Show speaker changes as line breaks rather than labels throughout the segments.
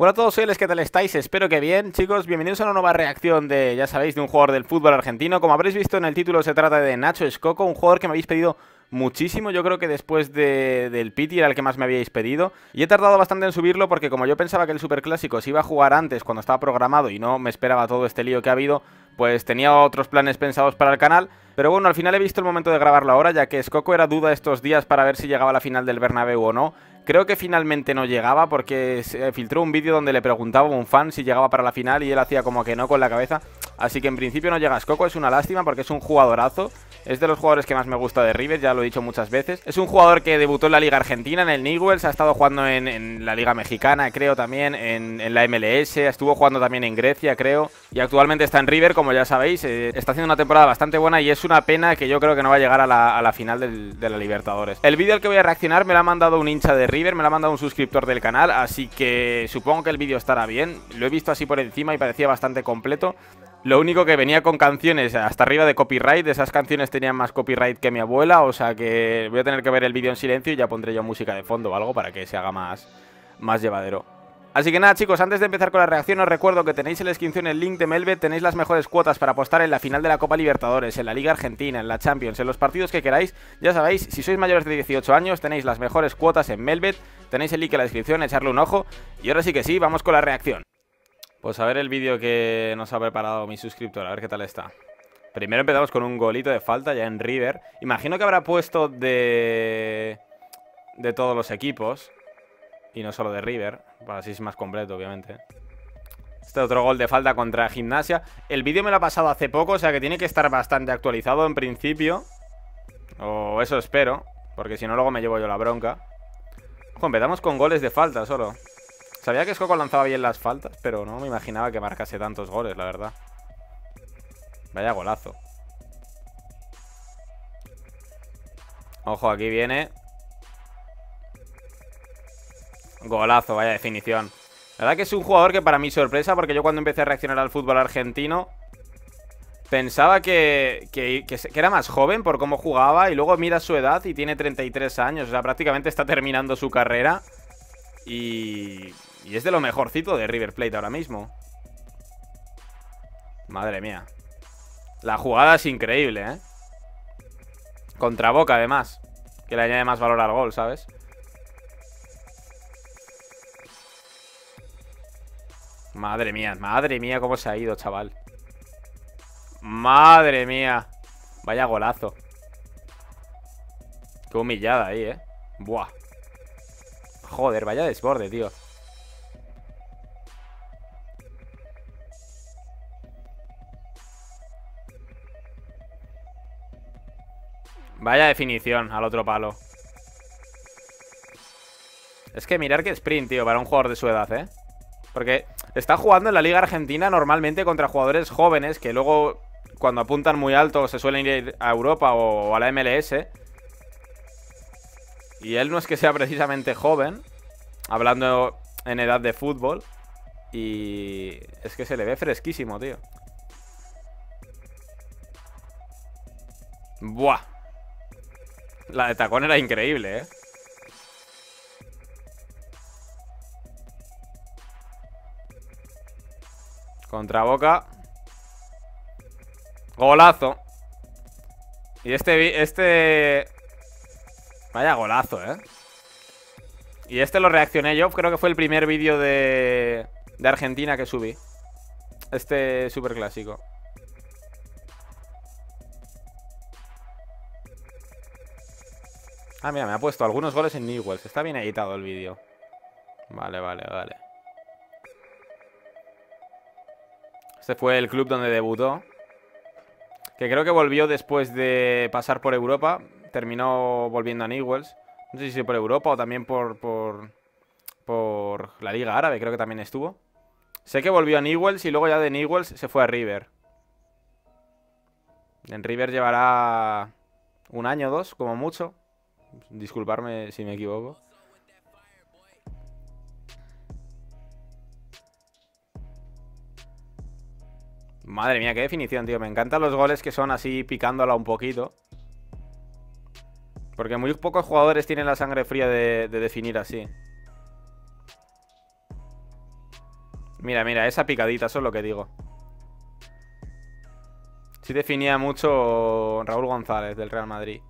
Hola a todos, soy ¿qué tal estáis? Espero que bien, chicos. Bienvenidos a una nueva reacción de, ya sabéis, de un jugador del fútbol argentino. Como habréis visto en el título, se trata de Nacho Escoco, un jugador que me habéis pedido muchísimo. Yo creo que después de, del Piti era el que más me habíais pedido. Y he tardado bastante en subirlo porque como yo pensaba que el Superclásico se iba a jugar antes cuando estaba programado y no me esperaba todo este lío que ha habido, pues tenía otros planes pensados para el canal. Pero bueno, al final he visto el momento de grabarlo ahora, ya que Escoco era duda estos días para ver si llegaba a la final del Bernabéu o no. Creo que finalmente no llegaba porque se filtró un vídeo donde le preguntaba a un fan si llegaba para la final y él hacía como que no con la cabeza. Así que en principio no llega Escoco, es una lástima porque es un jugadorazo. Es de los jugadores que más me gusta de River, ya lo he dicho muchas veces. Es un jugador que debutó en la Liga Argentina, en el Newells, ha estado jugando en, la Liga Mexicana, creo también, en, la MLS, estuvo jugando también en Grecia, creo. Y actualmente está en River, como ya sabéis. Eh, está haciendo una temporada bastante buena y es una pena que yo creo que no va a llegar a la, final de la Libertadores. El vídeo al que voy a reaccionar me lo ha mandado un hincha de River, me lo ha mandado un suscriptor del canal, así que supongo que el vídeo estará bien. Lo he visto así por encima y parecía bastante completo. Lo único que venía con canciones hasta arriba de copyright, esas canciones tenían más copyright que mi abuela, o sea que voy a tener que ver el vídeo en silencio y ya pondré yo música de fondo o algo para que se haga más, más llevadero. Así que nada chicos, antes de empezar con la reacción os recuerdo que tenéis en la descripción el link de Melvet, tenéis las mejores cuotas para apostar en la final de la Copa Libertadores, en la Liga Argentina, en la Champions, en los partidos que queráis. Ya sabéis, si sois mayores de 18 años tenéis las mejores cuotas en Melvet, tenéis el link en la descripción, echarle un ojo. Y ahora sí que sí, vamos con la reacción. Pues a ver el vídeo que nos ha preparado mi suscriptor, a ver qué tal está. Primero empezamos con un golito de falta ya en River. Imagino que habrá puesto de... De todos los equipos. Y no solo de River. Para así es más completo, obviamente. Este otro gol de falta contra Gimnasia. El vídeo me lo ha pasado hace poco, o sea que tiene que estar bastante actualizado en principio. O eso espero. Porque si no, luego me llevo yo la bronca. Ojo, empezamos con goles de falta solo. Sabía que Escoco lanzaba bien las faltas, pero no me imaginaba que marcase tantos goles, la verdad. Vaya golazo. Ojo, aquí viene. Golazo, vaya definición. La verdad que es un jugador que para mí sorpresa, porque yo cuando empecé a reaccionar al fútbol argentino pensaba que, que, era más joven por cómo jugaba y luego mira su edad y tiene 33 años, o sea, prácticamente está terminando su carrera y y es de lo mejorcito de River Plate ahora mismo. Madre mía. La jugada es increíble, ¿eh? Contra Boca, además. Que le añade más valor al gol, ¿sabes? Madre mía, madre mía cómo se ha ido, chaval. Madre mía. Vaya golazo. Qué humillada ahí, ¿eh? Buah. Joder, vaya desborde, tío. Vaya definición al otro palo. Es que mirar que sprint, tío, para un jugador de su edad, ¿eh? Porque está jugando en la Liga Argentina normalmente contra jugadores jóvenes que luego, cuando apuntan muy alto, se suelen ir a Europa o a la MLS. Y él no es que sea precisamente joven, hablando en edad de fútbol. Y es que se le ve fresquísimo, tío. Buah, la de tacón era increíble, ¿eh? Contra Boca. Golazo. Y este... Este... Vaya golazo, ¿eh? Y este lo reaccioné yo. Creo que fue el primer vídeo de... De Argentina que subí. Este super clásico. Ah, mira, me ha puesto algunos goles en Newells. Está bien editado el vídeo. Vale, vale, vale. Este fue el club donde debutó. Que creo que volvió después de pasar por Europa. Terminó volviendo a Newells. No sé si por Europa o también por, por, por la Liga Árabe. Creo que también estuvo. Sé que volvió a Newells y luego ya de Newells se fue a River. En River llevará un año o dos, como mucho. Disculparme si me equivoco. Madre mía, qué definición, tío. Me encantan los goles que son así picándola un poquito. Porque muy pocos jugadores tienen la sangre fría de, de definir así. Mira, mira, esa picadita, eso es lo que digo. Sí definía mucho Raúl González del Real Madrid.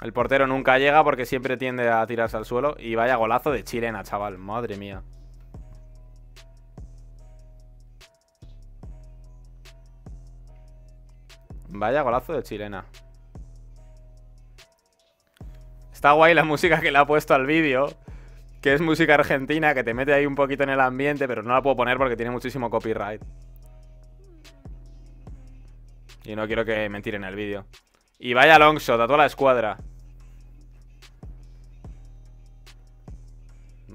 El portero nunca llega porque siempre tiende a tirarse al suelo. Y vaya golazo de chilena, chaval. Madre mía. Vaya golazo de chilena. Está guay la música que le ha puesto al vídeo. Que es música argentina, que te mete ahí un poquito en el ambiente, pero no la puedo poner porque tiene muchísimo copyright. Y no quiero que me tiren el vídeo. Y vaya longshot a toda la escuadra.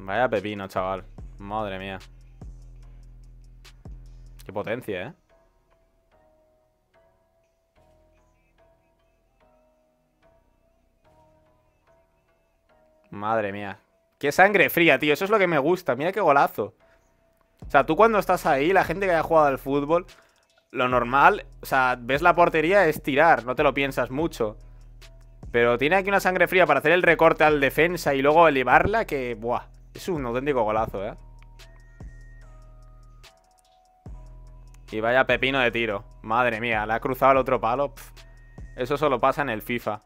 Vaya pepino, chaval. Madre mía. Qué potencia, ¿eh? Madre mía. Qué sangre fría, tío. Eso es lo que me gusta. Mira qué golazo. O sea, tú cuando estás ahí, la gente que haya jugado al fútbol, lo normal, o sea, ves la portería es tirar, no te lo piensas mucho. Pero tiene aquí una sangre fría para hacer el recorte al defensa y luego elevarla que, buah, es un auténtico golazo, ¿eh? Y vaya pepino de tiro. Madre mía, le ha cruzado el otro palo. Eso solo pasa en el FIFA.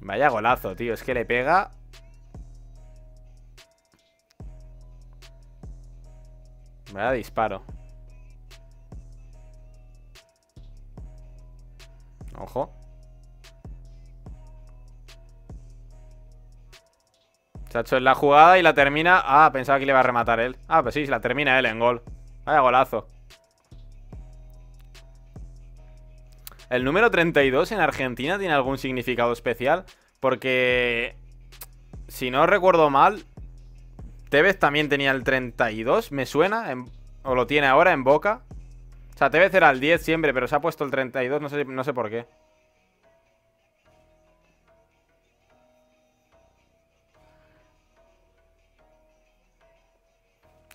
Vaya golazo, tío. Es que le pega... Vaya disparo. Ojo. Se ha hecho en la jugada y la termina... Ah, pensaba que le iba a rematar él. Ah, pues sí, la termina él en gol. Vaya golazo. ¿El número 32 en Argentina tiene algún significado especial? Porque, si no recuerdo mal, Tevez también tenía el 32, me suena, o lo tiene ahora en Boca. O sea, Tevez era el 10 siempre, pero se ha puesto el 32, no sé, no sé por qué.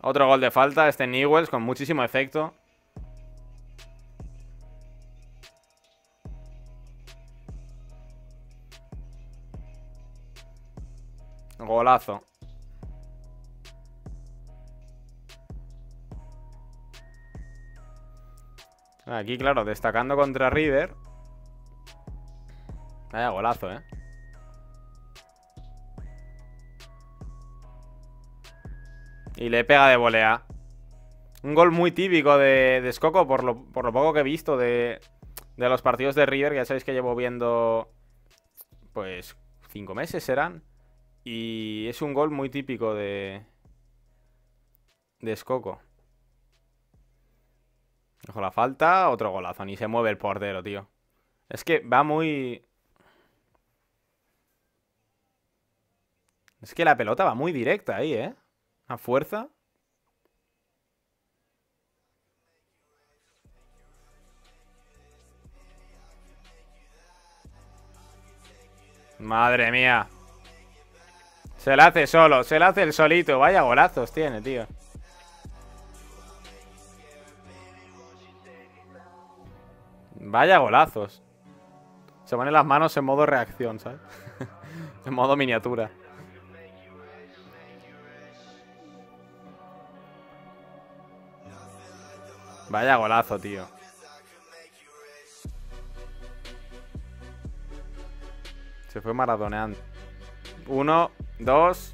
Otro gol de falta, este Newells con muchísimo efecto. Golazo. Aquí, claro, destacando contra River. Vaya golazo, ¿eh? Y le pega de volea. Un gol muy típico de, de por lo, poco que he visto de, los partidos de River. Ya sabéis que llevo viendo, pues, cinco meses serán. Y es un gol muy típico de... De Skoko. Ojo la falta, otro golazo. Ni se mueve el portero, tío. Es que va muy... Es que la pelota va muy directa ahí, ¿eh? A fuerza. Madre mía. Se la hace solo, se la hace el solito. Vaya golazos tiene, tío. Vaya golazos. Se pone las manos en modo reacción, ¿sabes? en modo miniatura. Vaya golazo, tío. Se fue maradoneando. Uno, dos...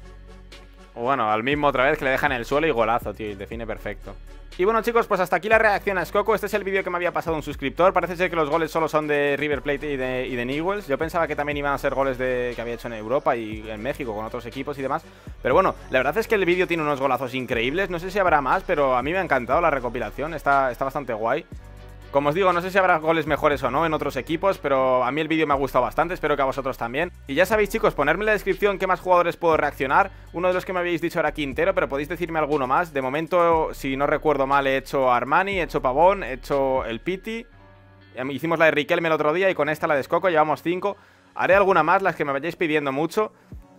Bueno, al mismo otra vez que le dejan el suelo y golazo, tío. Y define perfecto. Y bueno chicos, pues hasta aquí la reacción a Skoko Este es el vídeo que me había pasado un suscriptor. Parece ser que los goles solo son de River Plate y de, Newells. Yo pensaba que también iban a ser goles de, que había hecho en Europa y en México con otros equipos y demás. Pero bueno, la verdad es que el vídeo tiene unos golazos increíbles. No sé si habrá más, pero a mí me ha encantado la recopilación. Está, está bastante guay como os digo, no sé si habrá goles mejores o no en otros equipos, pero a mí el vídeo me ha gustado bastante, espero que a vosotros también. Y ya sabéis chicos, ponerme en la descripción qué más jugadores puedo reaccionar. Uno de los que me habéis dicho era Quintero, pero podéis decirme alguno más. De momento, si no recuerdo mal, he hecho Armani, he hecho Pavón, he hecho el Piti. Hicimos la de Riquelme el otro día y con esta la de Escoco, llevamos 5. Haré alguna más, las que me vayáis pidiendo mucho.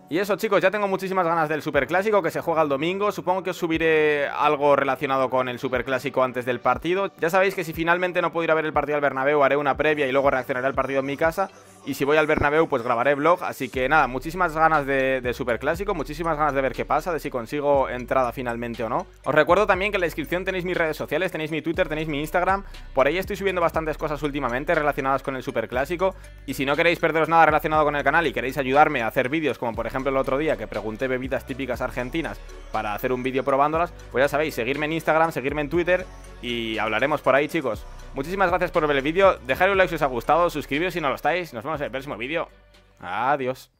Y eso chicos, ya tengo muchísimas ganas del Superclásico que se juega el domingo. Supongo que os subiré algo relacionado con el Superclásico antes del partido. Ya sabéis que si finalmente no puedo ir a ver el partido al Bernabéu haré una previa y luego reaccionaré al partido en mi casa Y si voy al Bernabéu, pues grabaré vlog. Así que nada, muchísimas ganas de, de Superclásico, muchísimas ganas de ver qué pasa, de si consigo entrada finalmente o no. Os recuerdo también que en la descripción tenéis mis redes sociales, tenéis mi Twitter, tenéis mi Instagram. Por ahí estoy subiendo bastantes cosas últimamente relacionadas con el Superclásico. Y si no queréis perderos nada relacionado con el canal y queréis ayudarme a hacer vídeos, como por ejemplo el otro día que pregunté bebidas típicas argentinas para hacer un vídeo probándolas, pues ya sabéis, seguirme en Instagram, seguirme en Twitter y hablaremos por ahí, chicos. Muchísimas gracias por ver el vídeo, dejad un like si os ha gustado, suscribiros si no lo estáis, nos vemos en el próximo vídeo. Adiós.